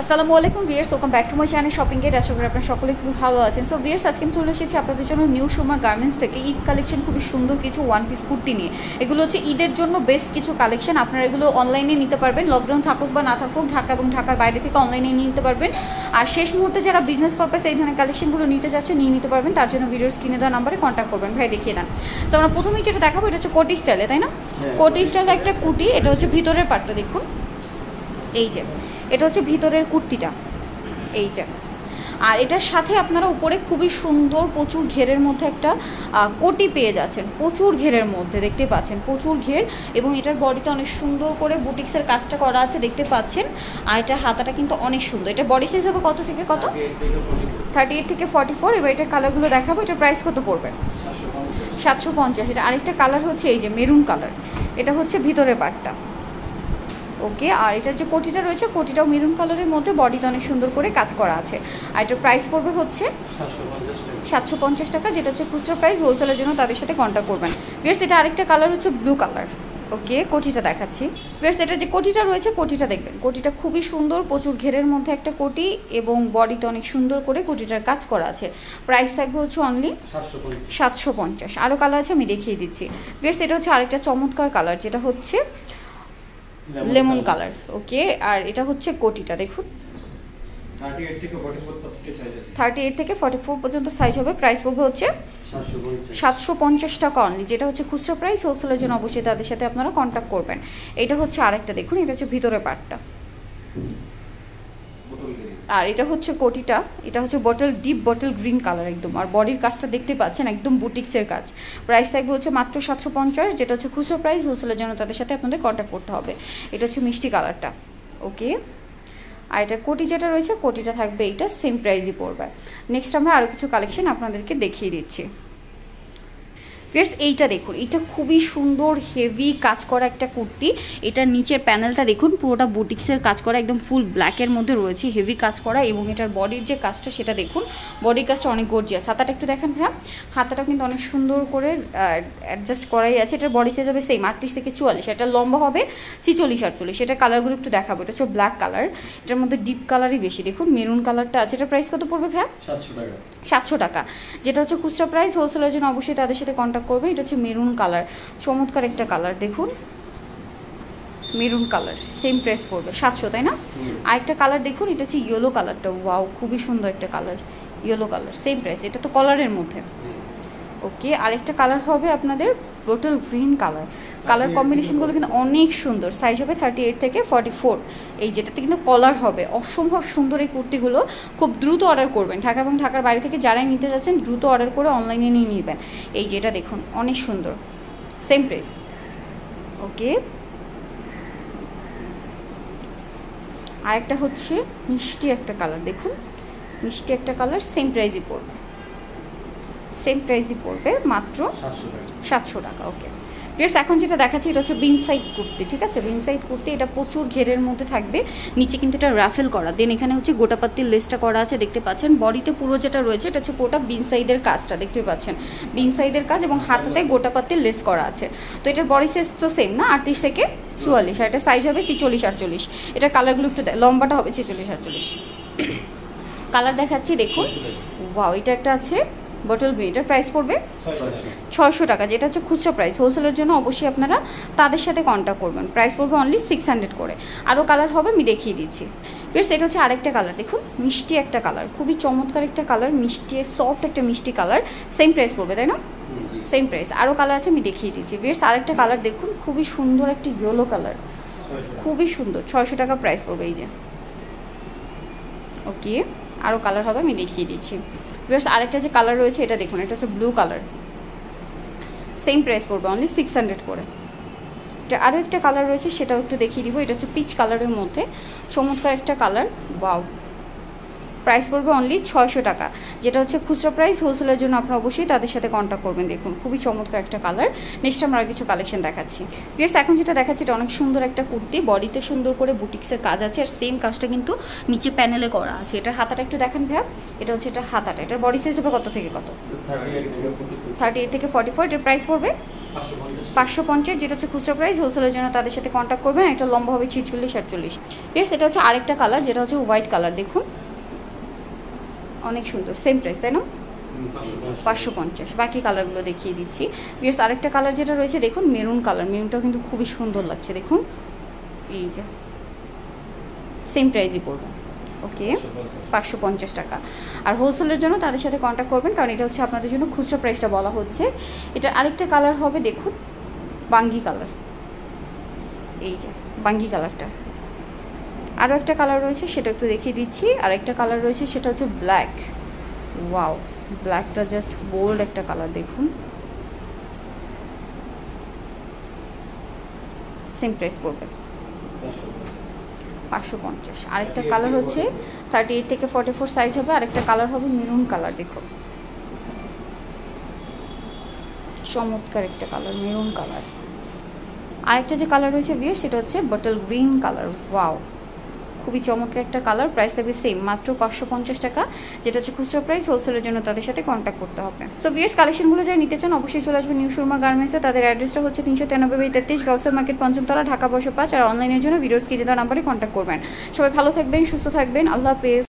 আসসালামু আলাইকুম viewers welcome back to my channel shopping gate আশা করি আপনারা সকলে খুবই ভালো আছেন। সো ভিয়ার্স আজকে আমি চলে এসেছি আপনাদের জন্য নিউ সুমার গার্মেন্টস থেকে। ঈদ কালেকশন খুবই সুন্দর কিছু ওয়ান পিস কুর্তি নিয়ে। এগুলো হচ্ছে ঈদের জন্য বেস্ট কিছু কালেকশন আপনারা এগুলো অনলাইনে নিতে পারবেন। লকডাউন থাকুক বা না থাকুক ঢাকা এবং ঢাকার বাইরে থেকে অনলাইনে নিয়ে নিতে পারবেন। আর শেষ মুহূর্তে যারা বিজনেস পারপাস এই ধরনের কালেকশনগুলো নিতে যাচ্ছে নিয়ে নিতে পারবেন। তার জন্য ভিডিওর স্ক্রিনে দেওয়া নাম্বারে কন্ট্যাক্ট করবেন। ভাই দেখিয়ে দেন। তো আমরা প্রথমেই যেটা দেখাবো এটা হচ্ছে কোটি স্টাইলে তাই না? কোটি স্টাইলে একটা কুর্তি এটা হচ্ছে ভিতরের পাটটা দেখুন। এই যে এটা হচ্ছে ভিতরের কুর্তিটা। এই যে। আর এটার সাথে আপনারা উপরে খুবই সুন্দর প্রচুর ঘেরের মধ্যে একটা কোটি পেয়ে যাচ্ছেন। প্রচুর ঘেরের মধ্যে দেখতে পাচ্ছেন, প্রচুর ঘের এবং এটার বডিতে অনেক সুন্দর করে বুটিক্সের কাজটা করা আছে দেখতে পাচ্ছেন। আর এটা হাতাটা কিন্তু অনেক সুন্দর। এটা বডি সাইজ হবে কত থেকে কত? থার্টি এইট থেকে ফর্টি ফোর এবার এটার কালারগুলো দেখাবো। এটার প্রাইস কত পড়বে? সাতশো পঞ্চাশ। এটা আরেকটা কালার হচ্ছে এই যে মেরুন কালার এটা হচ্ছে ভিতরে পাটটা ওকে, আর এটার যে কোটিটা রয়েছে, কোটিটাও মেরুন কালারের মধ্যে বডিতে অনেক সুন্দর করে কাজ করা আছে। আর এটার প্রাইস পড়বে হচ্ছে সাতশো পঞ্চাশ টাকা, যেটা হচ্ছে খুচরো প্রাইস হোলসেলের জন্য তাদের সাথে কন্ট্যাক্ট করবেন। বেশ এটা আরেকটা কালার হচ্ছে ব্লু কালার ওকে, কোটিটা দেখাচ্ছি। বেশ এটা যে কোটিটা রয়েছে, কোটিটা দেখবেন। কোটিটা খুবই সুন্দর, প্রচুর ঘেরের মধ্যে একটা কোটি এবং বডিতে অনেক সুন্দর করে কোটিটার কাজ করা আছে। প্রাইস থাকবে হচ্ছে অনলি সাতশো পঞ্চাশ। আরও কালার আছে, আমি দেখিয়ে দিচ্ছি। বেশ এটা হচ্ছে আরেকটা চমৎকার কালার যেটা হচ্ছে লেমন কালার। ওকে আর এটা হচ্ছে কোটিটা দেখুন। থার্টি এইট থেকে ফর্টি ফোর পর্যন্ত সাইজ হবে প্রাইস পড়বে হচ্ছে সাতশো পঞ্চাশ। টাকা অনলি যেটা হচ্ছে খুচরো প্রাইস হোলসেলের জন্য অবশ্যই তাদের সাথে আপনারা কন্ট্যাক্ট করবেন। এটা হচ্ছে আরেকটা দেখুন এটা হচ্ছে ভিতরে পার্টটা আর এটা হচ্ছে কোটিটা, এটা হচ্ছে bottle deep bottle green colour একদম। আর বডির কাজটা দেখতে পাচ্ছেন একদম বুটিক্সের কাজ। প্রাইস থাকবে হচ্ছে মাত্র সাতশো পঞ্চাশ, যেটা হচ্ছে খুচরো প্রাইস হোলসেলের জন্য তাদের সাথে আপনাদের কন্ট্যাক্ট করতে হবে। এটা হচ্ছে মিষ্টি কালারটা ওকে আর এটা কোটি যেটা রয়েছে, কোটিটা থাকবে এইটা সেম প্রাইসই পড়বে। নেক্সট আমরা আরও কিছু কালেকশন আপনাদেরকে দেখিয়ে দিচ্ছি। ফিয়ার্স এইটা দেখুন এটা খুবই সুন্দর হেভি কাজ করা একটা কুর্তি। এটার নিচের প্যানেলটা দেখুন পুরোটা বুটিক্সের কাজ করা একদম ফুল ব্ল্যাকের মধ্যে রয়েছে হেভি কাজ করা এবং এটার বডির যে কাজটা সেটা দেখুন বডির কাজটা অনেক গর্জিয়াস হাতাটা একটু দেখেন হ্যাঁ হাতাটা কিন্তু অনেক সুন্দর করে অ্যাডজাস্ট করাই আছে। এটার বডি সাইজ হবে সেম আটত্রিশ থেকে চুয়াল্লিশ। এটা লম্বা হবে চিচল্লিশ আটচল্লিশ। এটা কালারগুলো একটু দেখাবো। এটা হচ্ছে ব্ল্যাক কালার এটার মধ্যে ডিপ কালারই বেশি। দেখুন মেরুন কালারটা আছে। এটার প্রাইস কত পড়বে ভ্যা সাতশো টাকা। যেটা হচ্ছে খুচরা প্রাইস হোলসেলের জন্য অবশ্যই তাদের সাথে কন্ট্যাক্ট করবে এটা হচ্ছে মেরুন কালার চমৎকার একটা কালার দেখুন। মেরুন কালার সেম প্রেস করবে সাতশো তাই না? আরেকটা কালার দেখুন এটা হচ্ছে ইয়েলো কালারটা ওয়াও খুবই সুন্দর একটা colour yellow colour same price এটা তো কলারের মধ্যে। ওকে আরেকটা কালার হবে আপনাদের টোটাল গ্রিন কালার। কালার কম্বিনেশনগুলো কিন্তু অনেক সুন্দর। সাইজ হবে থার্টি এইট থেকে ফর্টি ফোর এই যেটাতে কিন্তু কলার হবে। অসম্ভব সুন্দর এই কুর্তিগুলো। খুব দ্রুত অর্ডার করবেন। ঢাকা এবং ঢাকার বাইরে থেকে যারাই নিতে যাচ্ছেন দ্রুত অর্ডার করে অনলাইনে নিয়ে নেবেন। এই যেটা দেখুন অনেক সুন্দর। Same price okay. আরেকটা হচ্ছে মিষ্টি একটা কালার। দেখুন মিষ্টি একটা কালার সেম প্রাইসই পড়বে। সেম প্রাইসই পড়বে মাত্র সাতশো টাকা। ওকে। প্লাস এখন যেটা দেখাচ্ছি এটা হচ্ছে বিন সাইড কুর্তি ঠিক আছে? বিন সাইড কুর্তি এটা প্রচুর ঘেরের মধ্যে থাকবে। নিচে কিন্তু এটা রাফেল করা। দেন এখানে হচ্ছে গোটাপাত্তির লেসটা করা আছে দেখতে পাচ্ছেন? বডিতে পুরো যেটা রয়েছে এটা হচ্ছে পুরোটা বিন সাইডের কাজটা দেখতে পাচ্ছেন? বিন সাইডের কাজ এবং হাতাতে গোটাপাত্তির লেস করা আছে। তো এটার বডি সাইজ তো সেম না? আটত্রিশ থেকে চুয়াল্লিশ আর এটা সাইজ হবে ছিচল্লিশ আটচল্লিশ। এটা কালারগুলো একটু লম্বাটা হবে ছিচল্লিশ আটচল্লিশ। কালার দেখাচ্ছি দেখুন। ওয়াও এটা একটা আছে বটল গ্রিন এটার প্রাইস পড়বে ছয়শো টাকা যেটা হচ্ছে খুচরা প্রাইস হোলসেলের জন্য অবশ্যই আপনারা তাদের সাথে কন্ট্যাক্ট করবেন। প্রাইস পড়বে অনলি সিক্স হান্ড্রেড করে। আরও কালার হবে আমি দেখিয়ে দিচ্ছি। বেশ এটা হচ্ছে আরেকটা কালার দেখুন মিষ্টি একটা কালার খুবই চমৎকার একটা কালার মিষ্টি সফট একটা মিষ্টি কালার সেম প্রাইস পড়বে তাই না? সেম প্রাইস আরও কালার আছে আমি দেখিয়ে দিচ্ছি। বেশ আরেকটা কালার দেখুন খুবই সুন্দর একটা ইয়েলো কালার খুবই সুন্দর ছয়শো টাকা প্রাইস পড়বে এই যে। ওকে আরও কালার হবে আমি দেখিয়ে দিচ্ছি। বিকজ আরেকটা যে কালার রয়েছে, এটা দেখুন, এটা হচ্ছে ব্লু কালার সেম প্রাইস পড়বে অনলি সিক্স হান্ড্রেড করে। এটা আরও একটা কালার রয়েছে, সেটাও একটু দেখিয়ে দিব। এটা হচ্ছে পিচ কালারের মধ্যে। চমৎকার একটা কালার বাউ প্রাইস পড়বে অনলি ছয়শো টাকা। যেটা হচ্ছে খুচরা প্রাইস হোলসেলের জন্য আপনারা অবশ্যই তাদের সাথে কন্ট্যাক্ট করবেন। দেখুন, খুবই চমৎকার একটা কালার নেক্সট আমরা কিছু কালেকশন দেখাচ্ছি। প্লিজ এখন যেটা দেখাচ্ছি, এটা অনেক সুন্দর একটা কুর্তি। বডিতে সুন্দর করে বুটিক্সের কাজ আছে আর সেম কাজটা কিন্তু নিচে প্যানেলে করা আছে। এটার হাতাটা একটু দেখেন ভাইয়া। এটা হচ্ছে এটা হাতাটা। এটার বডি সাইজ হবে কত থেকে কত? থার্টি এইট থেকে ফর্টি ফোর এটার প্রাইস পড়বে? পাঁচশো পঞ্চাশ। যেটা হচ্ছে খুচরা প্রাইস হোলসেলের জন্য তাদের সাথে কন্ট্যাক্ট করবেন। একটা লম্বা হবে ছিচল্লিশ আটচল্লিশ ইয়েস এটা হচ্ছে আরেকটা কালার যেটা হচ্ছে হোয়াইট কালার দেখুন অনেক সুন্দর সেম প্রাইস তাই না? পাঁচশো পঞ্চাশ। বাকি কালারগুলো দেখিয়ে দিচ্ছি। বিয়ার্স আরেকটা কালার যেটা রয়েছে দেখুন মেরুন কালার মেরুনটাও কিন্তু খুবই সুন্দর লাগছে দেখুন। এই যে সেম প্রাইসই পড়বে। ওকে পাঁচশো পঞ্চাশ। টাকা। আর হোলসেলের জন্য তাদের সাথে কন্ট্যাক্ট করবেন কারণ এটা হচ্ছে আপনাদের জন্য খুচরো প্রাইসটা বলা হচ্ছে। এটা আরেকটা কালার হবে দেখুন বাঙ্গি কালার এই যে বাঙ্গি কালারটা আরও একটা কালার রয়েছে, সেটা একটু দেখিয়ে দিচ্ছি। আর একটা কালার রয়েছে, সেটা হচ্ছে ব্ল্যাক ওয়াও ব্ল্যাকটা জাস্ট বোল্ড একটা কালার দেখুন। সেম প্রাইস পড়বে। পাঁচশো পঞ্চাশ। আরেকটা কালার হচ্ছে থার্টি এইট থেকে ফর্টি ফোর সাইজ হবে, আরেকটা কালার হবে মেরুন কালার দেখো। চমৎকার একটা কালার মেরুন কালার আরেকটা যে কালার রয়েছে বিয়ে সেটা হচ্ছে বটল গ্রিন কালার ওয়াও খুবই চমৎকার একটা কালার প্রাইস থাকবে সেম মাত্র পাঁচশো পঞ্চাশ টাকা, যেটা হচ্ছে খুচরো প্রাইস হোলসেলের জন্য তাদের সাথে কন্ট্যাক্ট করতে হবে। সো বিয়ার্স কালেকশনগুলো যারা নিতে চান, অবশ্যই চলে আসবে নিউ শর্মা গার্মেন্টসে তাদের অ্যাড্রেসটা হচ্ছে তিনশো তিরানব্বই বাই তেত্রিশ গাউসার মার্কেট পঞ্চমতলা ঢাকা বসো পাঁচ আর অনলাইনের জন্য ভিডিওস কিনে দেওয়ার নাম্বারে কন্ট্যাক্ট করবেন। সবাই ভালো থাকবেন, সুস্থ থাকবেন। আল্লাহ হাফেজ।